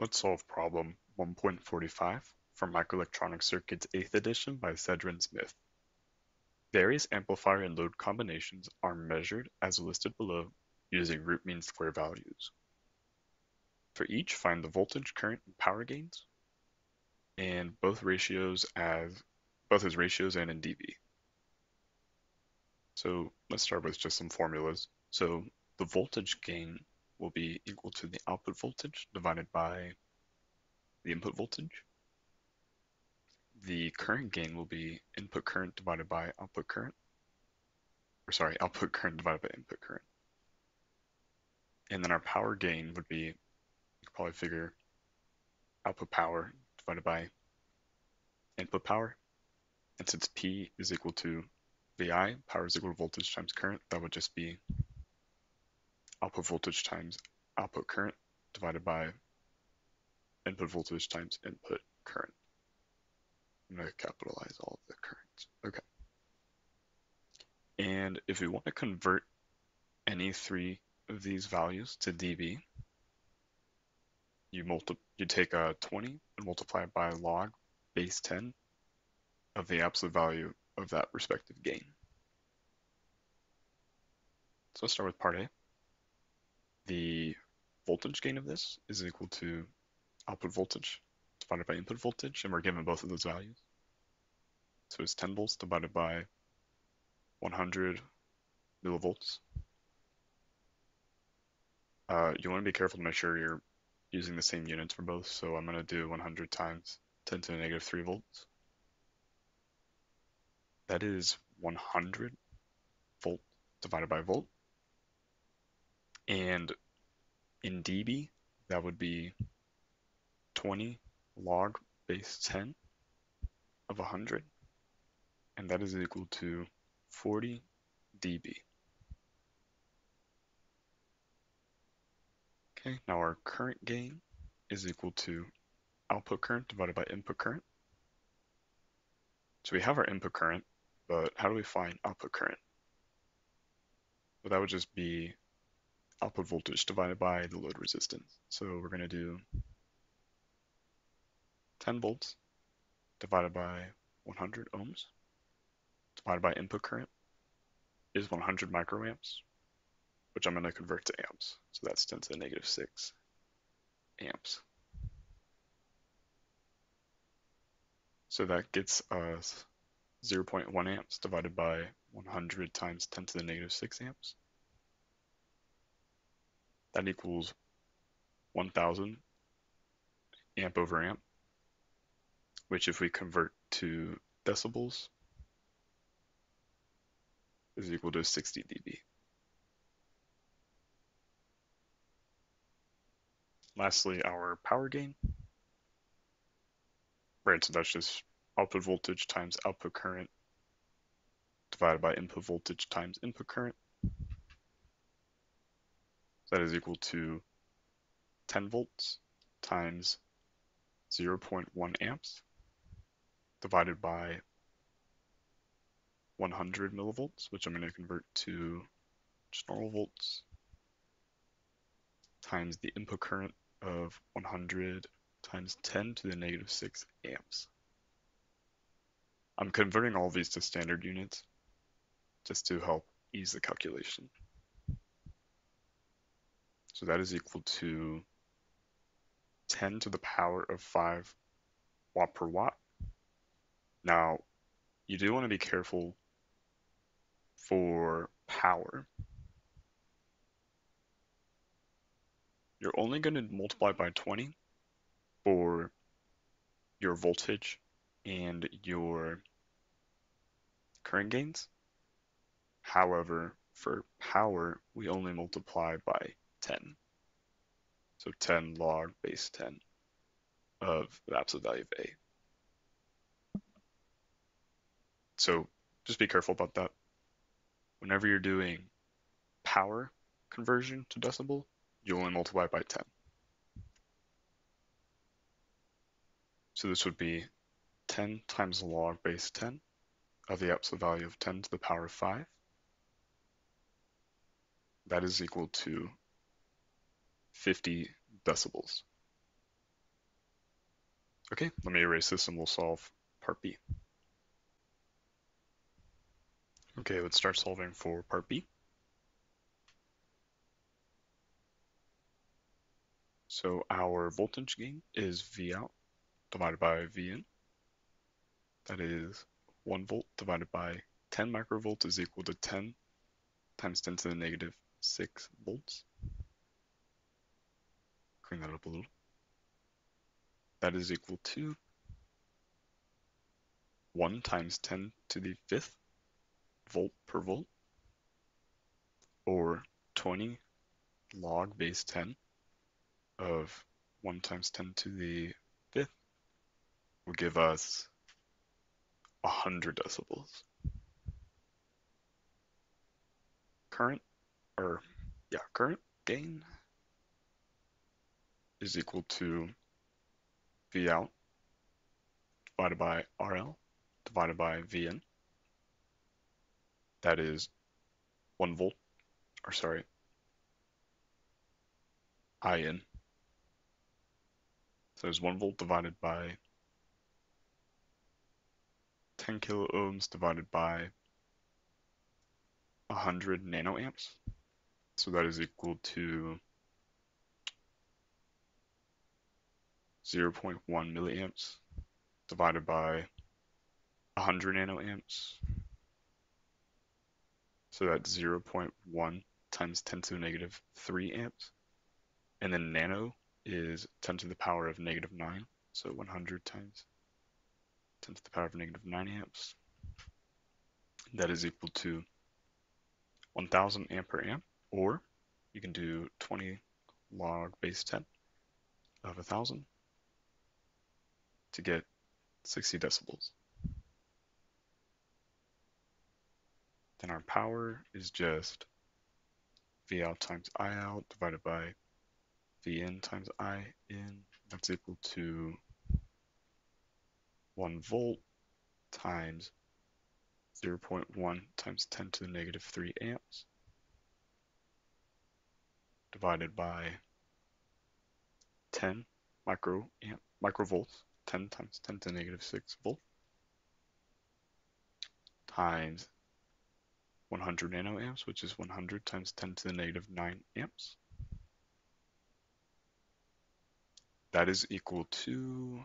Let's solve problem 1.45 from Microelectronic Circuits 8th edition by Sedra Smith. Various amplifier and load combinations are measured as listed below using root mean square values. For each, find the voltage, current, and power gains, and both ratios as both as ratios and in dB. So let's start with just some formulas. So the voltage gain will be equal to the output voltage divided by the input voltage. The current gain will be input current divided by output current. Or sorry, output current divided by input current. And then our power gain would be, you could probably figure output power divided by input power. And since P is equal to VI, power is equal to voltage times current, that would just be output voltage times output current divided by input voltage times input current. I'm going to capitalize all the currents. Okay. And if we want to convert any three of these values to dB, you multi you take a 20 and multiply it by log base 10 of the absolute value of that respective gain. So let's start with part A the voltage gain of this is equal to output voltage divided by input voltage, and we're given both of those values. So it's 10 volts divided by 100 millivolts. Uh, you want to be careful to make sure you're using the same units for both, so I'm going to do 100 times 10 to the negative 3 volts. That is 100 volt divided by volt. And in dB, that would be 20 log base 10 of 100. And that is equal to 40 dB. Okay, now our current gain is equal to output current divided by input current. So we have our input current, but how do we find output current? Well, that would just be output voltage divided by the load resistance. So we're going to do 10 volts divided by 100 ohms divided by input current is 100 microamps, which I'm going to convert to amps. So that's 10 to the negative 6 amps. So that gets us 0.1 amps divided by 100 times 10 to the negative 6 amps that equals 1000 amp over amp, which if we convert to decibels is equal to 60 dB. Lastly, our power gain. Right, so that's just output voltage times output current divided by input voltage times input current that is equal to 10 volts times 0.1 amps divided by 100 millivolts, which I'm going to convert to just normal volts, times the input current of 100 times 10 to the negative 6 amps. I'm converting all these to standard units just to help ease the calculation. So that is equal to 10 to the power of 5 watt per watt. Now, you do want to be careful for power. You're only going to multiply by 20 for your voltage and your current gains. However, for power, we only multiply by 10. So 10 log base 10 of the absolute value of A. So just be careful about that. Whenever you're doing power conversion to decibel, you only multiply by 10. So this would be 10 times log base 10 of the absolute value of 10 to the power of 5. That is equal to 50 decibels. Okay, let me erase this and we'll solve part B. Okay, let's start solving for part B. So our voltage gain is V out divided by V in. That is 1 volt divided by 10 microvolts is equal to 10 times 10 to the negative 6 volts. Clean that up a little. That is equal to 1 times 10 to the fifth volt per volt, or 20 log base 10 of 1 times 10 to the fifth will give us 100 decibels. Current, or yeah, current gain is equal to V out divided by RL divided by Vn. That is 1 volt, or sorry, I In. So it's 1 volt divided by 10 kilo ohms divided by 100 nanoamps. So that is equal to 0.1 milliamps divided by 100 nanoamps. So that's 0.1 times 10 to the negative 3 amps. And then nano is 10 to the power of negative 9. So 100 times 10 to the power of negative 9 amps. That is equal to 1000 ampere amp, or you can do 20 log base 10 of 1000 to get 60 decibels. Then our power is just V out times I out divided by V in times I in. That's equal to 1 volt times 0.1 times 10 to the negative 3 amps divided by 10 micro amp, microvolts 10 times 10 to the negative 6 volt times 100 nanoamps, which is 100 times 10 to the negative 9 amps. That is equal to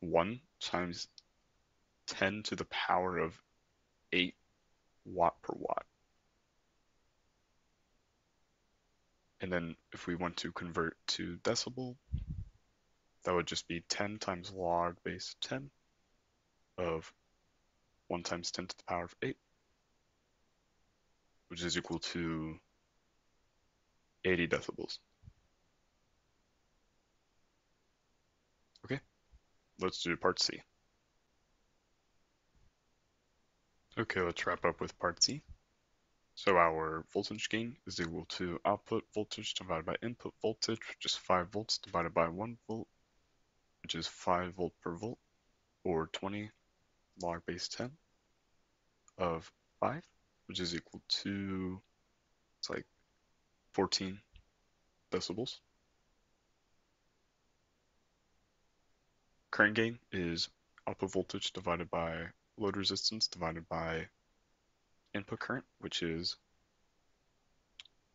1 times 10 to the power of 8 watt per watt. And then if we want to convert to decibel, that would just be 10 times log base 10 of 1 times 10 to the power of 8, which is equal to 80 decibels. Okay, let's do part C. Okay, let's wrap up with part C. So our voltage gain is equal to output voltage divided by input voltage, which is 5 volts divided by 1 volt, which is 5 volt per volt, or 20 log base 10 of 5, which is equal to, it's like 14 decibels. Current gain is output voltage divided by load resistance divided by input current, which is,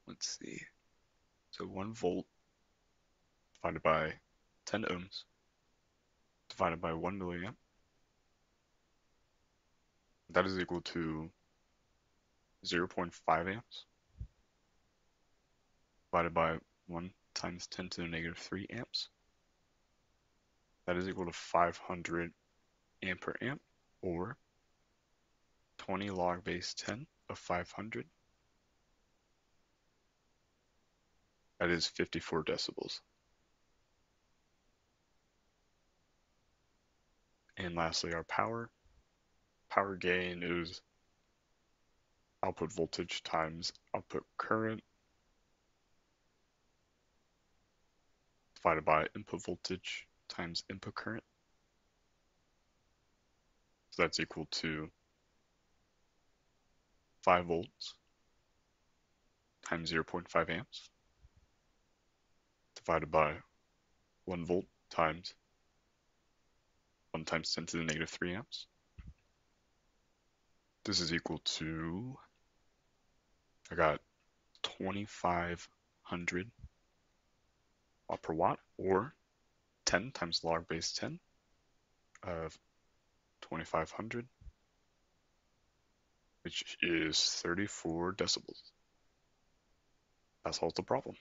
let's see, so 1 volt divided by 10 ohms divided by 1 milliamp that is equal to 0.5 amps divided by 1 times 10 to the negative 3 amps. That is equal to 500 ampere amp or 20 log base 10 of 500. That is 54 decibels. And lastly, our power power gain is output voltage times output current divided by input voltage times input current. So that's equal to 5 volts times 0.5 amps divided by 1 volt times 1 times 10 to the negative 3 amps. This is equal to, I got 2500 watt per watt or 10 times log base 10 of 2500 which is 34 decibels. That solves the problem.